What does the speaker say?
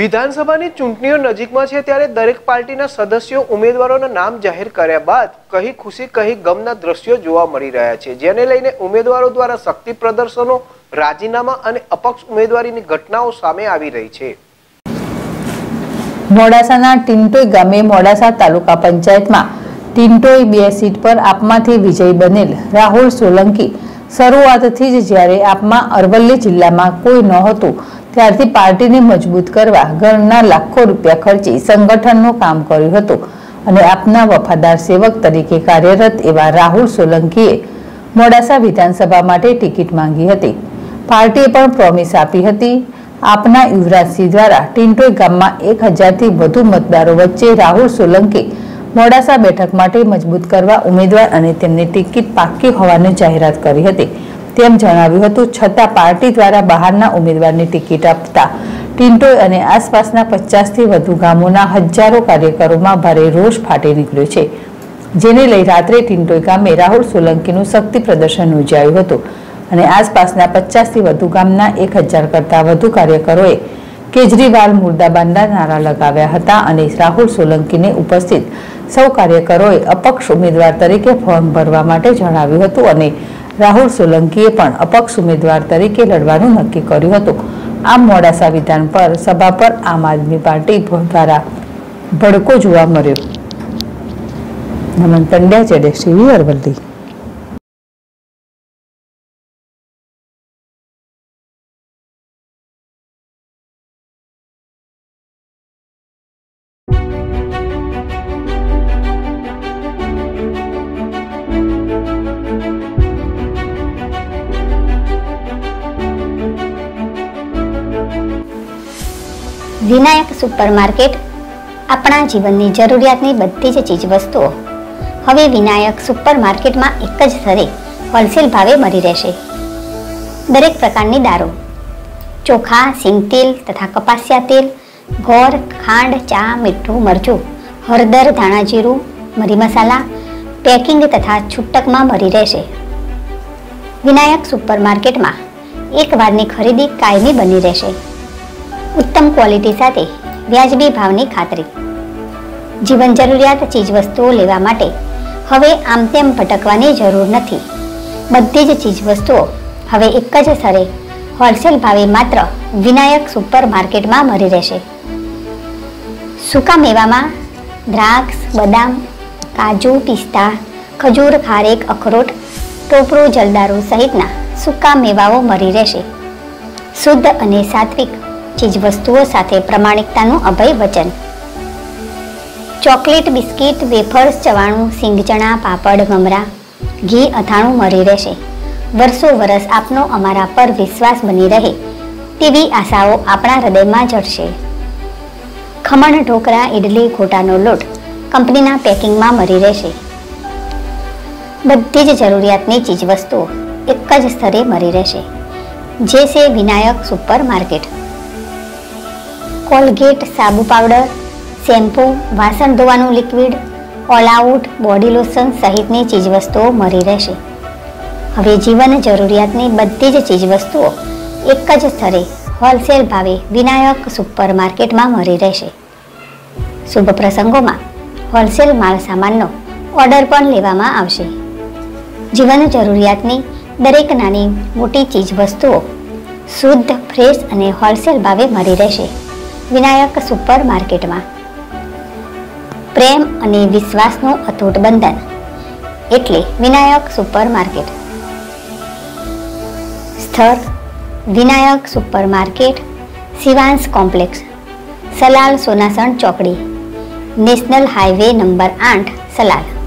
વિધાનસભાની ચૂંટણીઓ નજીકમાં છે ત્યારે દરેક પાર્ટીના સદસ્યો ઉમેદવારોના નામ જાહેર કર્યા બાદ કહી ખુશી, કહી ગમના દ્રશ્યો જોવા મળી રહ્યા છે. જેને લઈને ઉમેદવારો દ્વારા શક્તિ પ્રદર્શનો, રાજીનામા અને અપક્ષ ઉમેદવારીની ઘટનાઓ સામે આવી રહી છે. મોડાસાના ટિન્ટોઈ ગામે મોડાસા તાલુકા પંચાયતમાં ટિન્ટોઈ બે સીટ પર આપમાંથી વિજય બનેલ. રાહુલ સોલંકી શરૂઆતથી જ જ્યારે આપમાં અરવલ્લી જિલ્લામાં કોઈ નહોતું ત્યારથી પાર્ટીને મજબૂત કરવા ઘરના લાખો રૂપિયા ખર્ચી સંગઠનનું કામ કર્યું હતું અને આપના વફાદાર સેવક તરીકે કાર્યરત એવા રાહુલ સોલંકીએ મોડાસા વિધાનસભા માટે ટિકિટ માંગી હતી. પાર્ટીએ પણ પ્રોમિસ આપી હતી. આપના યુવરાજસિંહ દ્વારા ટિન્ટોઈ ગામમાં એક હજારથી વધુ મતદારો વચ્ચે રાહુલ સોલંકી મોડાસા બેઠક માટે મજબૂત કરવા ઉમેદવાર અને તેમની ટિકિટ પાક્કી હોવાની જાહેરાત કરી હતી. તેમ જણાવ્યું હતું. છતાં પાર્ટી દ્વારા બહારના ઉમેદવારની ટિકિટ આપતા ટિન્ટોઈ અને આસપાસના પચાસથી વધુ ગામોના હજારો કાર્યકરોમાં ભારે રોષ ફાટી નીકળ્યો છે, જેને લઈ રાત્રે ટિન્ટોઈ ગામે રાહુલ સોલંકીનું શક્તિ પ્રદર્શન યોજાયું હતું અને આસપાસના પચાસથી વધુ ગામના એક હજાર કરતા વધુ કાર્યકરોએ કેજરીવાલ મુર્દાબાદના નારા લગાવ્યા હતા અને રાહુલ સોલંકીને ઉપસ્થિત સૌ કાર્યકરોએ અપક્ષ ઉમેદવાર તરીકે ફોર્મ ભરવા માટે જણાવ્યું હતું અને રાહુલ સોલંકીએ પણ અપક્ષ ઉમેદવાર તરીકે લડવાનું નક્કી કર્યું હતું. આમ મોડાસા વિધાન પર સભા પર આમ આદમી પાર્ટી દ્વારા ભડકો જોવા મળ્યો. નમન પંડ્યા, જેડેશ ટીવી અરવલ્લી. વિનાયક સુપરમાર્કેટ આપણા જીવનની જરૂરિયાતની બધી જ ચીજવસ્તુઓ હવે વિનાયક સુપરમાર્કેટમાં એક જ સ્તરે હોલસેલ ભાવે મળી રહેશે. દરેક પ્રકારની દારૂ. ચોખા, સિંગતેલ તથા કપાસિયા તેલ ગોળ ખાંડ, ચા, મીઠું, મરચું, હળદર ધાણાજીરું મરી મસાલા, પેકિંગ તથા છૂટકમાં મળી રહેશે. વિનાયક સુપરમાર્કેટમાં એક વારની ખરીદી કાયમી બની રહેશે. ઉત્તમ ક્વોલિટી સાથે વ્યાજબી ભાવની ખાતરી. જીવન જરૂરિયાત ચીજવસ્તુઓ લેવા માટે હવે આમ તેમ ભટકવાની જરૂર નથી. બધી જ ચીજવસ્તુઓ હવે એક જ સ્થળે હોલસેલ ભાવે માત્ર વિનાયક સુપર માર્કેટમાં મળી રહેશે. સૂકા મેવામાં દ્રાક્ષ, બદામ, કાજુ, પિસ્તા, ખજૂર, ખારેક, અખરોટ, ટોપરું, જલદારુ સહિતના સૂકા મેવાઓ મળી રહેશે. શુદ્ધ અને સાત્વિક ચીજવસ્તુઓ સાથે પ્રમાણિકતાનું અભય વચન ચોકલેટ, બિસ્કિટ, વેફર્સ, ચવાણું, સિંગચણા, પાપડ, મમરા, ઘી, અથાણું મળી રહેશે. વર્ષો વરસ આપનો અમારા પર વિશ્વાસ બની રહે તેવી આશાઓ આપણા હૃદયમાં જડશે. ખમણ, ઢોકરા ઇડલી ખોટાનો લોટ કંપનીના પેકિંગમાં મળી રહેશે. બધી જ જરૂરિયાતની ચીજવસ્તુઓ એક જ સ્તરે મળી રહેશે. જે છે વિનાયક સુપર માર્કેટ કોલગેટ, સાબુ પાવડર, શેમ્પૂ, વાસણ ધોવાનું liquid all out body lotion સહિતની ચીજવસ્તુઓ મળી રહેશે. હવે જીવન જરૂરિયાતની બધી જ ચીજવસ્તુઓ એક જ સ્તરે હોલસેલ ભાવે વિનાયક સુપર માર્કેટમાં મળી રહેશે. શુભ પ્રસંગોમાં હોલસેલ માલ સામાનનો ઓર્ડર પણ લેવામાં આવશે. જીવન જરૂરિયાતની દરેક નાની મોટી ચીજવસ્તુઓ શુદ્ધ, ફ્રેશ અને હોલસેલ ભાવે મળી રહેશે. વિનાયક સુપર માર્કેટમાં. પ્રેમ અને વિશ્વાસનું અતૂટ બંધન. એટલે વિનાયક સુપર માર્કેટ. સ્થળ, Vinayak super market, Shivansh complex, Salal Sonasan ચોકડી, નેશનલ હાઈવે નંબર આઠ, સલાલ.